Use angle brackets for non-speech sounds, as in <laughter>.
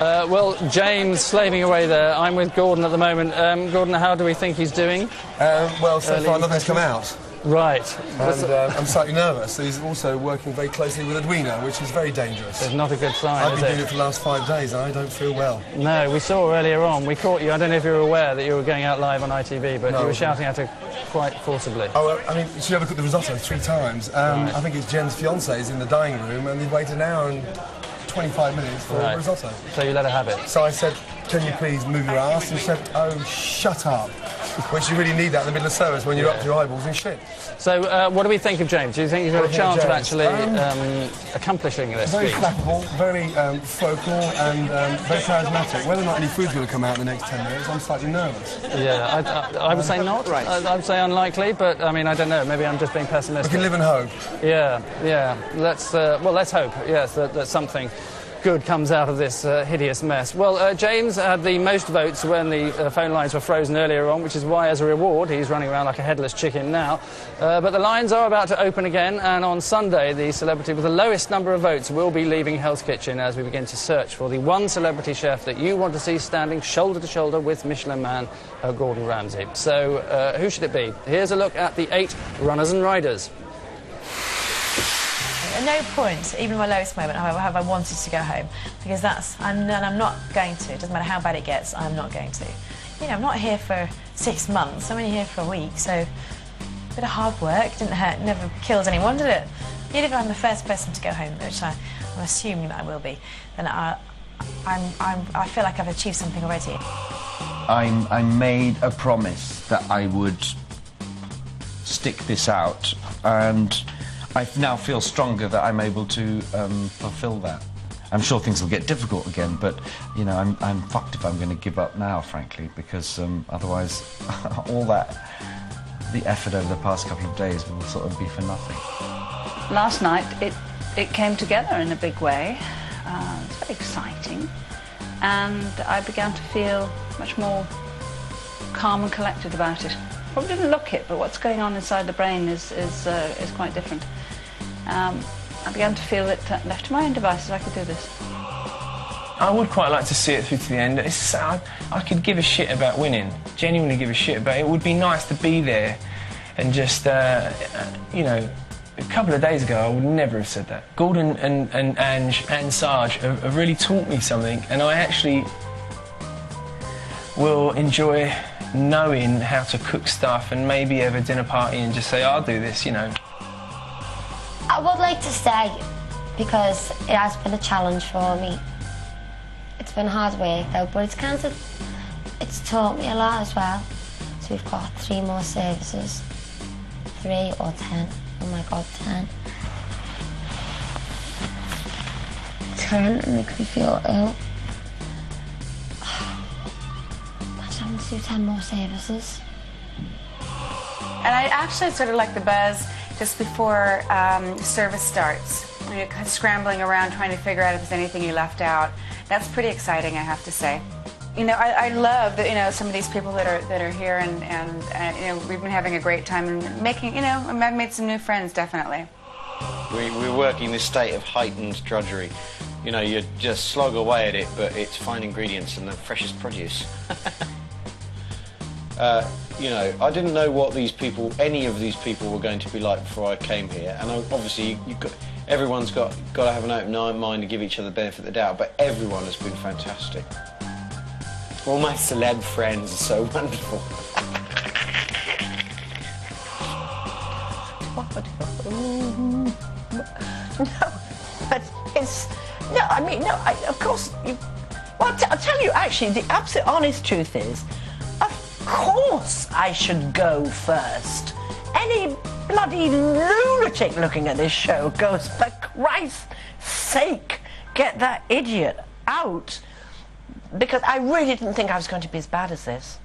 Uh, well, James slaving away there. I'm with Gordon at the moment. Um, Gordon, how do we think he's doing? Um, well, so Early far nothing's come out. Right. And uh, I'm slightly nervous. He's also working very closely with Edwina, which is very dangerous. It's not a good sign, I've been doing it for the last five days and I don't feel well. No, we saw earlier on. We caught you. I don't know if you were aware that you were going out live on ITV, but No, you were shouting at her quite forcibly. Oh, well, I mean, she overcooked the risotto three times. Um, I think it's Jen's fiance is in the dining room and they've waited an hour and 25 minutes for Right. risotto. So you let her have it. So I said, can you please move your ass? And she said, oh, shut up. Which you really need that in the middle of service when you're up to your eyeballs in shit. So, uh, what do we think of James? Do you think he's got a What do you think chance of of actually Um, um, accomplishing this Very feat? flappable, very um, focal, and um, very charismatic. Whether or not any food's going to come out in the next 10 minutes, I'm slightly nervous. Yeah, I, I, I would say not. Right. I, I would say unlikely, but I mean, I don't know. Maybe I'm just being pessimistic. We can live in hope. Yeah, yeah. Let's uh, well, let's hope. Yes, that, that something good comes out of this uh, hideous mess. Well, uh, James had the most votes when the uh, phone lines were frozen earlier on, which is why, as a reward, he's running around like a headless chicken now. Uh, but the lines are about to open again, and on Sunday, the celebrity with the lowest number of votes will be leaving Hell's Kitchen as we begin to search for the one celebrity chef that you want to see standing shoulder to shoulder with Michelin man uh, Gordon Ramsay. So, who should it be? Here's a look at the eight runners and riders. At no point, even in my lowest moment, have I wanted to go home because that's, and I'm not going to. It doesn't matter how bad it gets, I'm not going to. You know, I'm not here for six months. I'm only here for a week, so a bit of hard work didn't hurt, never killed anyone, did it? Even if I'm the first person to go home, which I, I'm assuming that I will be, then I, I'm, I'm, I feel like I've achieved something already. I'm, I made a promise that I would stick this out, and I now feel stronger that I'm able to um, fulfill that. I'm sure things will get difficult again, but you know, I'm, I'm fucked if I'm going to give up now, frankly, because um, otherwise, <laughs> all that, the effort over the past couple of days will sort of be for nothing. last night it, it came together in a big way. Uh, it was very exciting. And I began to feel much more calm and collected about it. Probably didn't look it, but what's going on inside the brain is, is, uh, is quite different. Um, I began to feel that left to my own devices I could do this. I would quite like to see it through to the end. It's, I, I could give a shit about winning, genuinely give a shit about it. It would be nice to be there and just, uh, you know, a couple of days ago I would never have said that. Gordon and, and Ange and Sarge have, have really taught me something, and I actually will enjoy knowing how to cook stuff and maybe have a dinner party and just say, I'll do this, you know. I would like to stay because it has been a challenge for me. It's been hard work though, but it's kind of it's taught me a lot as well. So we've got three more services, three or ten. Oh my god, ten. Ten makes me feel ill. Imagine having to do ten more services. And I actually sort of like the buzz just before um, service starts. You're kind of scrambling around trying to figure out if there's anything you left out. That's pretty exciting, I have to say. You know, I, I love that. You know, some of these people that are that are here, and, and and you know, we've been having a great time and making. You know, I've made some new friends, definitely. We, we're working this state of heightened drudgery. You know, you just slog away at it, but it's fine ingredients and the freshest produce. <laughs> uh, you know, I didn't know what these people, any of these people, were going to be like before I came here. And I, obviously, you, got, everyone's got got to have an open mind and give each other the benefit of the doubt. But everyone has been fantastic. All my celeb friends are so <laughs> wonderful. No, <laughs> but it's no. I mean, no. I, of course, you. Well, t- I'll tell you. Actually, the absolute honest truth is, course, I should go first. Any bloody lunatic looking at this show goes, for Christ's sake, get that idiot out. Because I really didn't think I was going to be as bad as this.